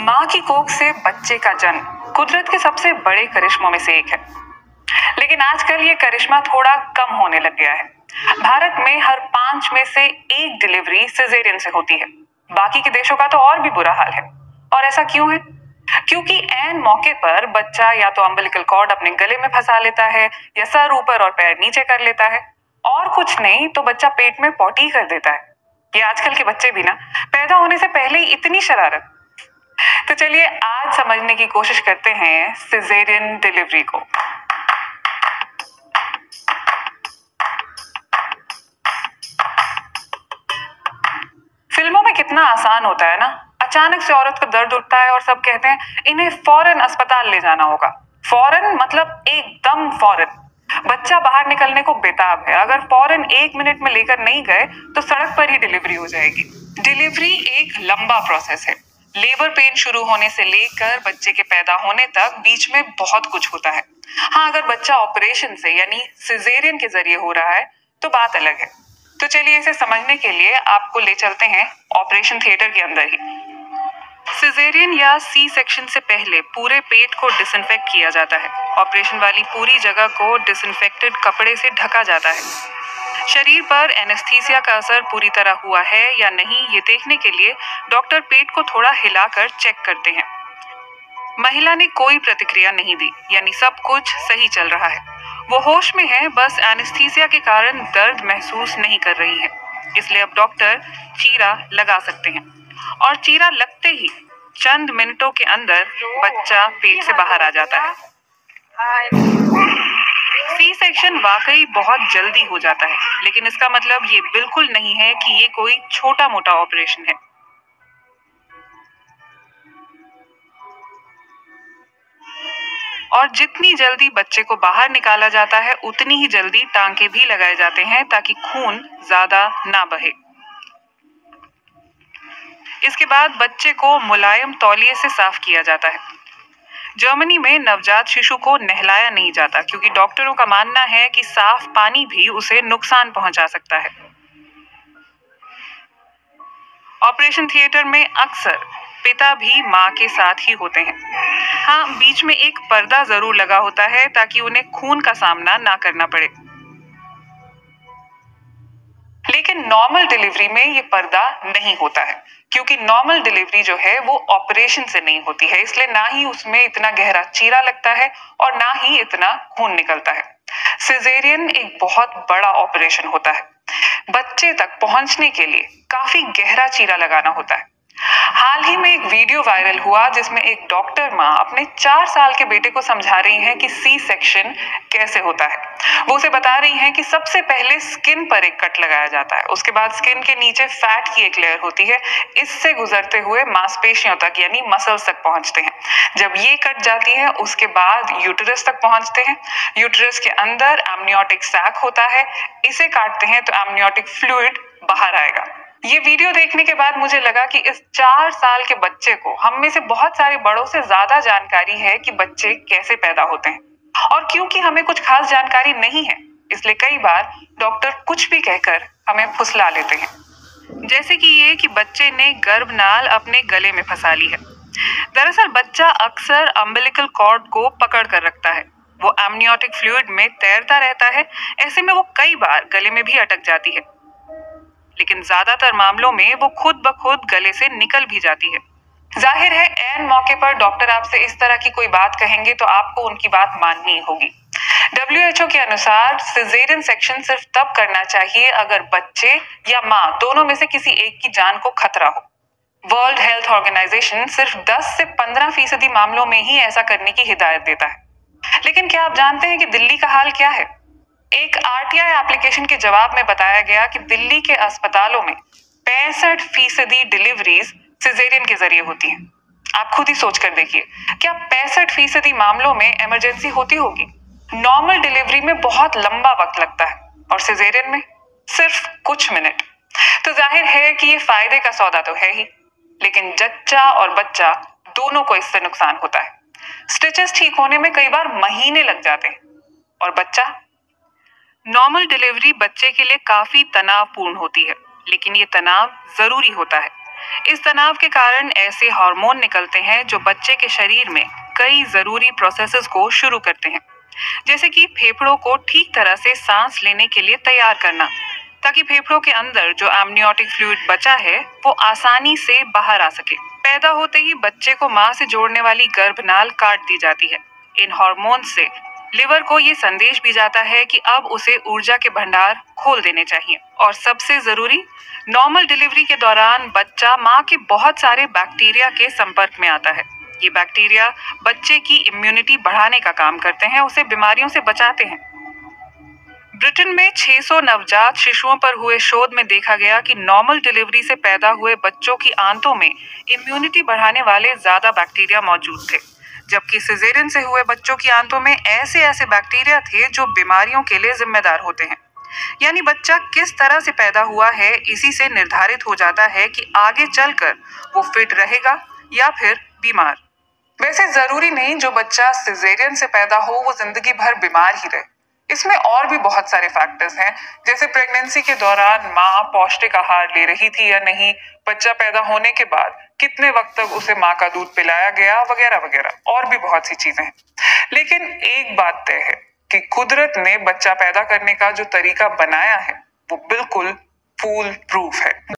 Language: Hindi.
माँ की कोख से बच्चे का जन्म कुदरत के सबसे बड़े करिश्मों में से एक है। लेकिन आजकल ये करिश्मा थोड़ा कम होने लग गया है। भारत में हर पाँच में से एक डिलीवरी सिजेरियन से होती है। बाकी के देशों का तो और भी बुरा हाल है। और ऐसा क्यों है? क्योंकि एन मौके पर बच्चा या तो अम्बलिकल कॉर्ड अपने गले में फंसा लेता है या सर ऊपर और पैर नीचे कर लेता है। और कुछ नहीं तो बच्चा पेट में पॉटी कर देता है। ये आजकल के बच्चे भी ना, पैदा होने से पहले इतनी शरारत। तो चलिए आज समझने की कोशिश करते हैं सिजेरियन डिलीवरी को। फ़िल्मों में कितना आसान होता है ना? अचानक से औरत को दर्द उठता है और सब कहते हैं, इन्हें फ़ौरन अस्पताल ले जाना होगा। फ़ौरन मतलब एकदम फ़ौरन। बच्चा बाहर निकलने को बेताब है। अगर फ़ौरन एक मिनट में लेकर नहीं गए तो सड़क पर ही डिलीवरी हो जाएगी। डिलीवरी एक लंबा प्रोसेस है। लेबर पेन शुरू होने से लेकर बच्चे के पैदा होने तक बीच में बहुत कुछ होता है। हाँ अगर बच्चा ऑपरेशन से यानी सिजेरियन के ज़रिए हो रहा है तो बात अलग है। तो चलिए इसे समझने के लिए आपको ले चलते हैं ऑपरेशन थिएटर के अंदर ही। सिजेरियन या सी सेक्शन से पहले पूरे पेट को डिसइंफेक्ट किया जाता है। ऑपरेशन वाली पूरी जगह को डिसइंफेक्टेड कपड़े से ढका जाता है। शरीर पर एनेस्थीसिया का असर पूरी तरह हुआ है या नहीं ये देखने के लिए डॉक्टर पेट को थोड़ा हिलाकर चेक करते हैं। महिला ने कोई प्रतिक्रिया नहीं दी यानी सब कुछ सही चल रहा है। वो होश में है बस एनेस्थीसिया के कारण दर्द महसूस नहीं कर रही है। इसलिए अब डॉक्टर चीरा लगा सकते हैं। और चीरा लगते ही चंद मिनटों के अंदर बच्चा पेट से बाहर आ जाता है। सी सेक्शन वाकई बहुत जल्दी हो जाता है। लेकिन इसका मतलब ये बिल्कुल नहीं है कि ये कोई छोटा मोटा ऑपरेशन है। और जितनी जल्दी बच्चे को बाहर निकाला जाता है, उतनी ही जल्दी टांके भी लगाए जाते हैं ताकि खून ज़्यादा ना बहे। इसके बाद बच्चे को मुलायम तौलिए से साफ़ किया जाता है। जर्मनी में नवजात शिशु को नहलाया नहीं जाता, क्योंकि डॉक्टरों का मानना है कि साफ़ पानी भी उसे नुकसान पहुँचा सकता है। ऑपरेशन थिएटर में अक्सर पिता भी माँ के साथ ही होते हैं। हाँ बीच में एक पर्दा ज़रूर लगा होता है ताकि उन्हें खून का सामना ना करना पड़े। लेकिन नॉर्मल डिलीवरी में ये पर्दा नहीं होता है, क्योंकि नॉर्मल डिलीवरी जो है वो ऑपरेशन से नहीं होती है, इसलिए ना ही उसमें इतना गहरा चीरा लगता है और ना ही इतना खून निकलता है। सिजेरियन एक बहुत बड़ा ऑपरेशन होता है। बच्चे तक पहुँचने के लिए काफ़ी गहरा चीरा लगाना होता है। हाल ही में एक वीडियो वायरल हुआ जिसमें एक डॉक्टर माँ अपने चार साल के बेटे को समझा रही हैं कि सी सेक्शन कैसे होता है। वो उसे बता रही हैं कि सबसे पहले स्किन पर एक कट लगाया जाता है। उसके बाद स्किन के नीचे फैट की एक लेयर होती है। इससे गुजरते हुए मांसपेशियों तक, यानी मसल्स तक पहुँचते हैं। जब ये कट जाती है, उसके बाद यूटरस तक पहुँचते हैं। यूटरस के अंदर एमनियोटिक सैक होता है। इसे काटते हैं तो एमनियोटिक फ्लूड बाहर आएगा। ये वीडियो देखने के बाद मुझे लगा कि इस चार साल के बच्चे को हम में से बहुत सारे बड़ों से ज़्यादा जानकारी है कि बच्चे कैसे पैदा होते हैं। और क्योंकि हमें कुछ खास जानकारी नहीं है, इसलिए कई बार डॉक्टर कुछ भी कहकर हमें फुसला लेते हैं। जैसे कि ये कि बच्चे ने गर्भनाल अपने गले में फंसा ली है। दरअसल बच्चा अक्सर अम्बिलिकल कॉर्ड को पकड़ कर रखता है। वो एमनियोटिक फ्लूड में तैरता रहता है, ऐसे में वो कई बार गले में भी अटक जाती है। लेकिन ज़्यादातर मामलों में वो खुद ब खुद गले से निकल भी जाती है। ज़ाहिर है एन मौके पर डॉक्टर आपसे इस तरह की कोई बात कहेंगे तो आपको उनकी बात माननी होगी। डब्ल्यू के अनुसार सिजेरियन सेक्शन सिर्फ़ तब करना चाहिए अगर बच्चे या माँ दोनों में से किसी एक की जान को खतरा हो। वर्ल्ड हेल्थ ऑर्गेनाइजेशन सिर्फ़ 10 से 15 फ़ीसदी मामलों में ही ऐसा करने की हिदायत देता है। लेकिन क्या आप जानते हैं कि दिल्ली का हाल क्या है? एक आरटीआई एप्लीकेशन के जवाब में बताया गया कि दिल्ली के अस्पतालों में पैंसठ फ़ीसदी डिलीवरीज सिजेरियन के ज़रिए होती हैं। आप खुद ही सोच कर देखिए, क्या पैंसठ फ़ीसदी मामलों में इमरजेंसी होती होगी? नॉर्मल डिलीवरी में बहुत लंबा वक्त लगता है, और सिजेरियन में सिर्फ़ कुछ मिनट। तो ज़ाहिर है कि ये फ़ायदे का सौदा तो है ही, लेकिन जच्चा और बच्चा दोनों को इससे नुकसान होता है। स्टिचेस ठीक होने में कई बार महीने लग जाते हैं, और बच्चा नॉर्मल डिलीवरी बच्चे के लिए काफ़ी तनावपूर्ण होती है, लेकिन ये तनाव ज़रूरी होता है। इस तनाव के कारण ऐसे हार्मोन निकलते हैं जो बच्चे के शरीर में कई ज़रूरी प्रोसेसेस को शुरू करते हैं। जैसे कि फेफड़ों को ठीक तरह से सांस लेने के लिए तैयार करना, ताकि फेफड़ों के अंदर जो एमनियोटिक फ्लूड बचा है, वो आसानी से बाहर आ सके। पैदा होते ही बच्चे को माँ से जोड़ने वाली गर्भनाल काट दी जाती है। इन हार्मोन से लिवर को ये संदेश भी जाता है कि अब उसे ऊर्जा के भंडार खोल देने चाहिए। और सबसे ज़रूरी नॉर्मल डिलीवरी के दौरान बच्चा माँ के बहुत सारे बैक्टीरिया के संपर्क में आता है। ये बैक्टीरिया बच्चे की इम्यूनिटी बढ़ाने का काम करते हैं, उसे बीमारियों से बचाते हैं। ब्रिटेन में 600 नवजात शिशुओं पर हुए शोध में देखा गया कि नॉर्मल डिलीवरी से पैदा हुए बच्चों की आंतों में इम्यूनिटी बढ़ाने वाले ज़्यादा बैक्टीरिया मौजूद थे। जबकि सिजेरियन से हुए बच्चों की आंतों में ऐसे ऐसे बैक्टीरिया थे जो बीमारियों के लिए जिम्मेदार होते हैं। यानी बच्चा किस तरह से पैदा हुआ है, इसी से निर्धारित हो जाता है कि आगे चलकर वो फिट रहेगा या फिर बीमार। वैसे ज़रूरी नहीं जो बच्चा सिजेरियन से पैदा हो, वो ज़िंदगी भर बीमार ही रहे। इसमें और भी बहुत सारे फैक्टर्स हैं। जैसे प्रेगनेंसी के दौरान माँ पौष्टिक आहार ले रही थी या नहीं, बच्चा पैदा होने के बाद कितने वक्त तक उसे माँ का दूध पिलाया गया, वगैरह वगैरह। और भी बहुत सी चीज़ें हैं। लेकिन एक बात तय है कि कुदरत ने बच्चा पैदा करने का जो तरीका बनाया है, वो बिल्कुल फूल प्रूफ है।